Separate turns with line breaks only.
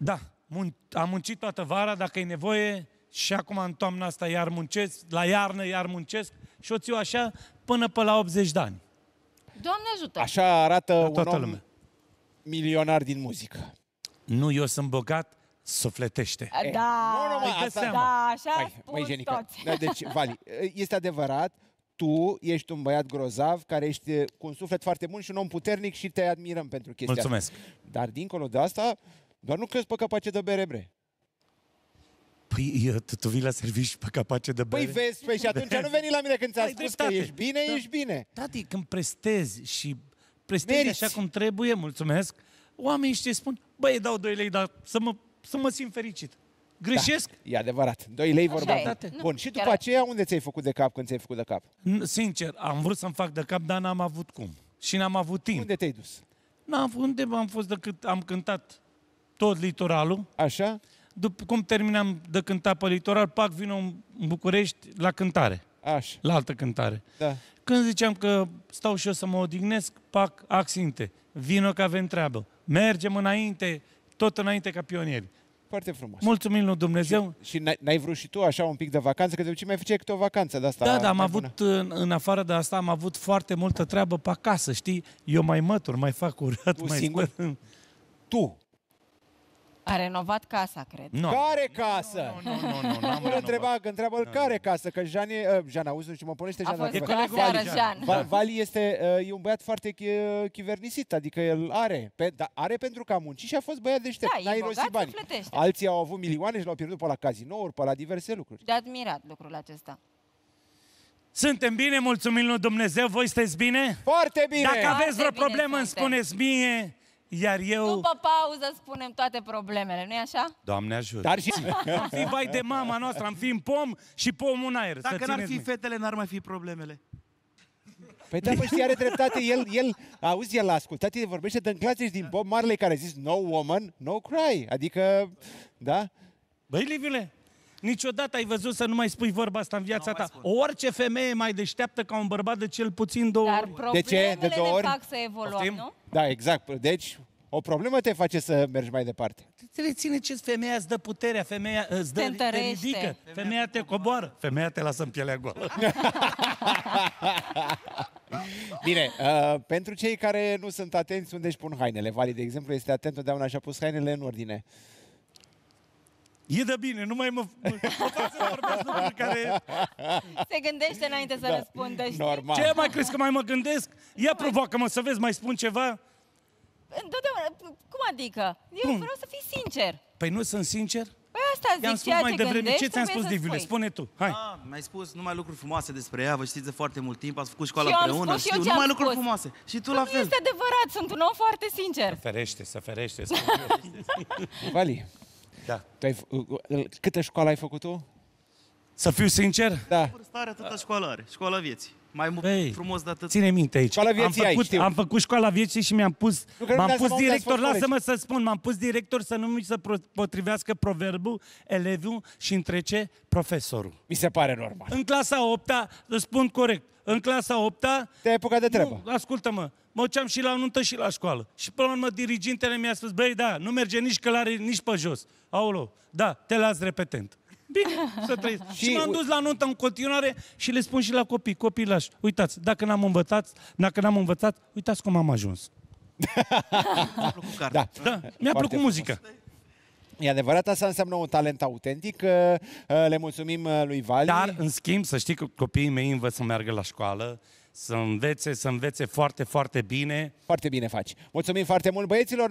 Da, mun- am muncit toată vara, dacă e nevoie, și acum în toamna asta iar muncesc, la iarnă iar muncesc și o țiu așa până pe la 80 de ani.
Doamne ajută!
Așa arată un
toată
om
lumea.
milionar din muzică.
Nu, eu sunt bogat, sufletește.
Da,
nu, nu, mă,
Îi dă
asta-
seama.
da, așa
Mai,
spun
mai Jenica.
toți.
Da, deci, Vali, este adevărat, tu ești un băiat grozav care ești eh, cu un suflet foarte bun și un om puternic și te admirăm pentru chestia
Mulțumesc.
asta. Dar dincolo de asta, doar nu crezi pe capace de bere, bre.
Păi, eu, tu, tu vii la serviciu pe capace de bere?
Păi vezi, păi și atunci nu veni la mine când ți-am
Ai
spus
dreptate.
că ești bine,
Da.
ești bine.
Tati, când prestezi și prestezi
Meriți.
așa cum trebuie, mulțumesc, oamenii își spun, băi, îi dau 2 lei, dar să mă, să mă simt fericit. Greșesc?
Da, e adevărat. 2 lei vorba.
e.
ta.
Nu,
Bun, și după
chiar-
aceea unde ți-ai făcut de cap când ți-ai făcut de cap?
N- Sincer, am vrut să-mi fac de cap, dar n-am avut cum. Și n-am avut timp.
Unde te-ai dus?
N-am avut unde am fost decât am cântat tot litoralul.
Așa?
După cum terminam de cântat pe litoral, pac vin în București la cântare,
Așa,
la altă cântare.
da.
Când ziceam că stau și eu să mă odihnesc, pac, accinte. Vino că avem treabă. Mergem înainte, tot înainte ca pionieri.
Foarte frumos.
Mulțumim lui Dumnezeu.
Și n-ai, n-ai vrut și tu așa un pic de vacanță? Că de obicei mai făceai câte o vacanță de asta
Da, da, am
mai
avut,
bună.
în, în afară de asta, am avut foarte multă treabă pe acasă, știi? Eu mai mătur, mai fac curat,
Tu
mai
singur?
spăl.
Tu,
A renovat casa, cred.
Nu.
care casă?
Nu, nu, nu, nu, n-am
Nu,
renovat.
întreba, că întreabă el care casă, că Jean e... Uh, Jean, auzi, nu știu, mă punește
A
Jean.
fost
dacă-
la
colegul
seară,
Vali,
Jean.
Va, Vali este uh, e un băiat foarte chi- chivernisit, adică el are, pe, da, are pentru că a muncit și a fost băiat deștept.
Da, e
N-ai
bogat,
rosit bani.
sufletește.
Alții au avut milioane și l-au pierdut pe la cazinouri, pe la diverse lucruri.
De admirat lucrul acesta.
Suntem bine, mulțumim lui Dumnezeu, voi sunteți bine?
Foarte bine!
Dacă aveți vreo
bine
problemă, îmi
suntem.
spuneți mie, iar eu...
După pauză spunem toate problemele, nu-i așa?
Doamne ajută!
Dar și...
Am fi vai de mama noastră, am fi în pom și pomul în aer.
Dacă
să
n-ar
țineți
fi
minte.
fetele, n-ar mai fi problemele.
Păi da, mă, știi, are dreptate. El, el, auzi, el a ascultat, el vorbește din clasici din Bob Marley care a zis No woman, no cry. Adică, da?
Băi, Liviule, niciodată ai văzut să nu mai spui vorba asta în viața ta. Orice femeie mai deșteaptă ca un bărbat de cel puțin două
Dar
ori.
problemele
ce? De două ori?
ne fac să evoluăm,
Poftim?
nu?
Da, exact. Deci, o problemă te face să mergi mai departe.
Te reține ce femeia îți dă puterea, femeia îți dă,
Te
te,
întărește.
ridică, femeia te coboară, femeia te lasă în pielea goală.
Bine, uh, pentru cei care nu sunt atenți unde își pun hainele, Vali, de exemplu, este atent întotdeauna și-a pus hainele în ordine.
E de bine, nu mai mă, mă, mă fac să vorbesc lucruri care...
Se gândește înainte să răspundă, știi?
Normal.
Ce mai crezi că mai mă gândesc? Ia provoacă-mă să vezi, mai spun ceva?
Întotdeauna, cum adică? Eu
Cum?
vreau să fii sincer.
Păi nu sunt sincer?
Păi asta zic,
I-am spus
ceea
mai
ce
devreme.
gândești,
Ce ți-am
trebuie
spus,
să
Divile?
spui.
Spune tu. Hai.
Ah, mi-ai spus numai lucruri frumoase despre ea, vă știți de foarte mult timp, ați făcut școala
Și eu am
împreună,
spus și eu
știu,
ce am
numai lucruri
spus.
frumoase. Și tu
Nu
la fel.
este adevărat, sunt un om foarte sincer.
Ferește, să ferește. Să...
Vali,
da.
tu ai, f- uh, câtă școală ai făcut tu?
Să fiu sincer?
Da.
Stare atâta școală are, școala vieții. Mai mult
Băi,
frumos de atât.
Ține minte aici.
Școala vieții
am
ai,
făcut,
știu.
am făcut școala vieții și mi-am pus,
Nu, că nu
m-am
mi-ați
pus
spus că ați
director,
fost
lasă-mă să spun, m-am pus director să nu mi se pro- potrivească proverbul, elevul și întrece profesorul.
Mi se pare normal.
În clasa 8 răspund corect. În clasa 8
Te-ai apucat de treabă.
Nu, ascultă-mă, mă duceam și la nuntă și la școală. Și până la urmă dirigintele mi-a spus, băi, da, nu merge nici călare, nici pe jos. Aolo, da, te las repetent. Bine, să trăiesc. și,
Și-
și m-am dus la nuntă în continuare și le spun și la copii, copii lași, uitați, dacă n-am învățat, dacă n-am învățat, uitați cum am ajuns.
Cu cartea.
Da.
Da, mi-a
Foarte
plăcut muzica.
E adevărat, asta înseamnă un talent autentic. Uh, uh, Le mulțumim uh, lui Vali.
Dar, în schimb, să știi că copiii mei învăț să meargă la școală, să învețe, să învețe foarte, foarte bine.
Foarte bine faci. Mulțumim foarte mult băieților.